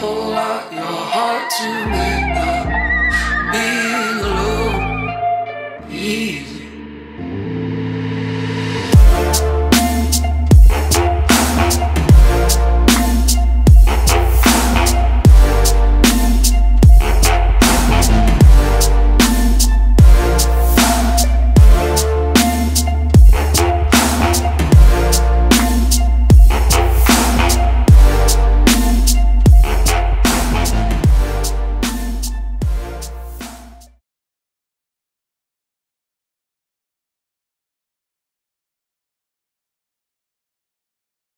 Pull out your heart to witness.